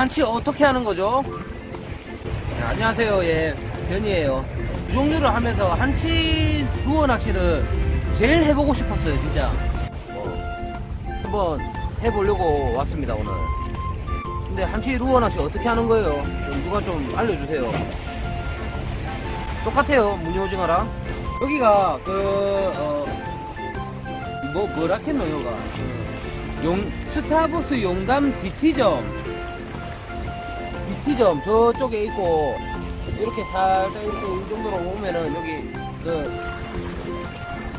한치 어떻게 하는 거죠? 네, 안녕하세요. 예, 변이에요. 이 종류를 하면서 한치 루어 낚시를 제일 해보고 싶었어요, 진짜. 어, 한번 해보려고 왔습니다, 오늘. 근데 한치 루어 낚시 어떻게 하는 거예요? 좀 누가 좀 알려주세요. 똑같아요, 무늬오징어랑. 여기가, 그, 어, 뭐, 뭐라 했노, 여가? 그, 용, 스타버스 용담 DT점. DT점 저쪽에 있고, 이렇게 살짝 이렇게 이 정도로 오면은 여기, 그,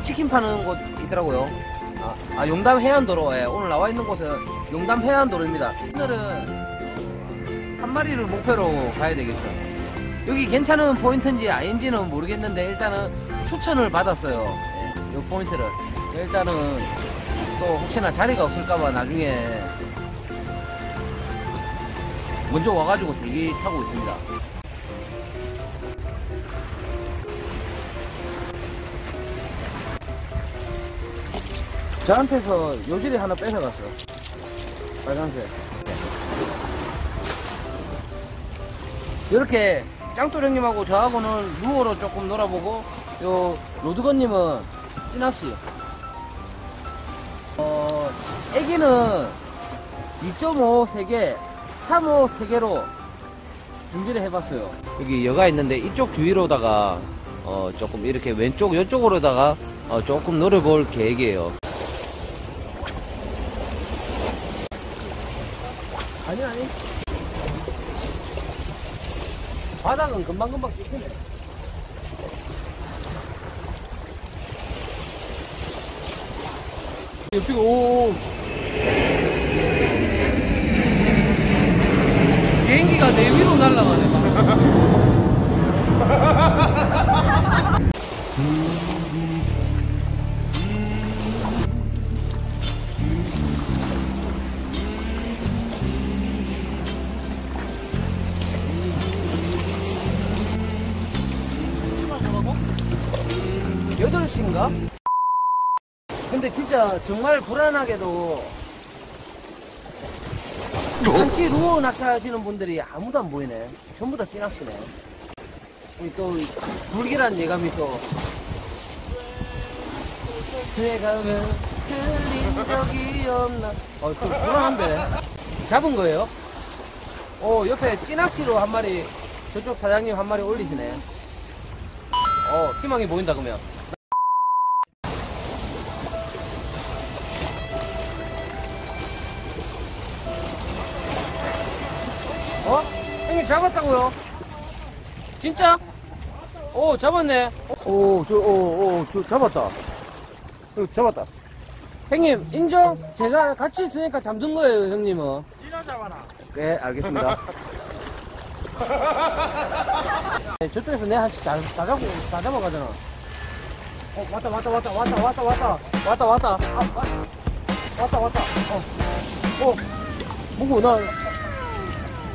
치킨 파는 곳 있더라고요. 아, 아, 용담 해안도로, 예, 오늘 나와 있는 곳은 용담 해안도로입니다. 오늘은 한 마리를 목표로 가야 되겠죠. 여기 괜찮은 포인트인지 아닌지는 모르겠는데 일단은 추천을 받았어요. 예, 이 포인트를. 일단은 또 혹시나 자리가 없을까봐 나중에 먼저 와가지고 대기 타고 있습니다. 저한테서 요지리 하나 뺏어갔어. 빨간색. 이렇게 짱돌 형님하고 저하고는 루어로 조금 놀아보고 요 로드건님은 찌낚시 어 애기는 2.5 3개 3호 3개로 준비를 해봤어요 여기 여가 있는데 이쪽 주위로다가 어 조금 이렇게 왼쪽 이쪽으로다가 어 조금 노려볼 계획이에요 아니 아니 바닥은 금방금방 찢히네. 옆쪽에, 오. 비행기가 내 위로 날아가네. 여덟 시인가 근데 진짜 정말 불안하게도 한치 루어 낚시하시는 분들이 아무도 안 보이네. 전부 다 찌낚시네. 또 불길한 예감이 또. 그에 가면 흘린 적이 없나. 어, 좀 불안한데. 잡은 거예요? 어, 옆에 찌낚시로 한 마리, 저쪽 사장님 한 마리 올리시네. 어, 희망이 보인다, 그러면. 잡았다고요? 진짜? 오 잡았네. 오 저 오 오 저 잡았다. 어, 잡았다. 형님 인정? 제가 같이 있으니까 잠든 거예요 형님은. 니나 잡아라. 네 알겠습니다. 네, 저쪽에서 내 한치 다, 다 잡고 다 잡아가잖아. 어 왔다 왔다 왔다 왔다 왔다 왔다 왔다 왔다 아, 아, 왔다 왔다 어 어. 뭐고 나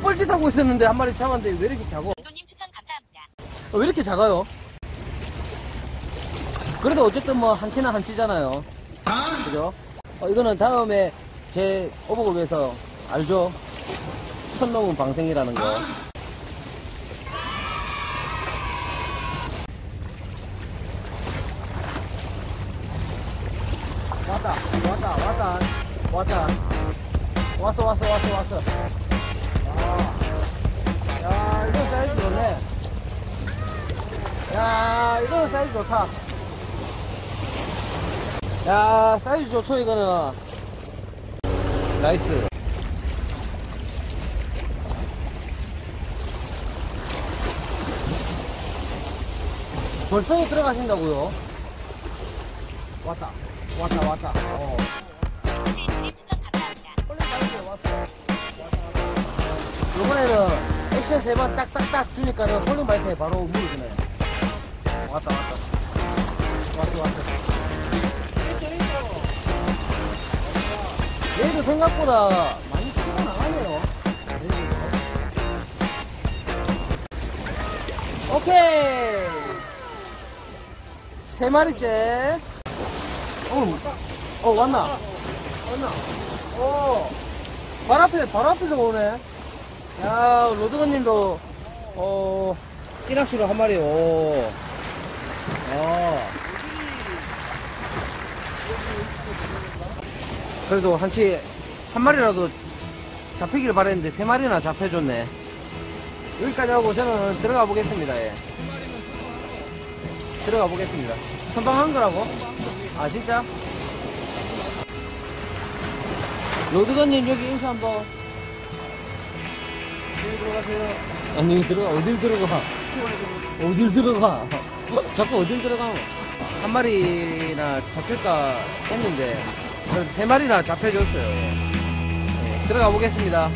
뻘짓 하고 있었는데 한 마리 잡았는데 왜 이렇게 작아? 동도님 추천 감사합니다. 어, 왜 이렇게 작아요? 그래도 어쨌든 뭐 한치나 한치잖아요. 그죠? 어, 이거는 다음에 제 어복업에서 알죠? 천 넘은 방생이라는 거. 왔다, 왔다, 왔다, 왔다. 왔어, 왔어, 왔어, 왔어. 사이즈 좋다. 야, 사이즈 좋죠, 이거는. 나이스. 벌써 들어가신다고요? 왔다. 왔다, 왔다. 어. 이번에는 액션 세 번 딱딱딱 주니까는 falling bite에 바로 물어주네. 왔다, 왔다. 왔어, 왔어. 얘도 생각보다 많이 키가 나가네요. 오케이. 세 마리째. 어, 어, 왔나? 왔나? 어. 발 앞에, 발 앞에서 오네. 야, 로드건님도, 어, 찌낚시로 한 마리, 오. 아. 그래도 한치, 한 마리라도 잡히길 바랬는데, 세 마리나 잡혀줬네. 여기까지 하고 저는 들어가 보겠습니다, 예. 들어가 보겠습니다. 선방한 거라고? 아, 진짜? 로드건님, 여기 인사 한 번. 여기 들어가세요. 아니, 들어가, 어딜 들어가? 어딜 들어가? 자꾸 어딜 들어가? 한 마리나 잡힐까 했는데, 그래서 세 마리나 잡혀줬어요. 예. 예, 들어가 보겠습니다.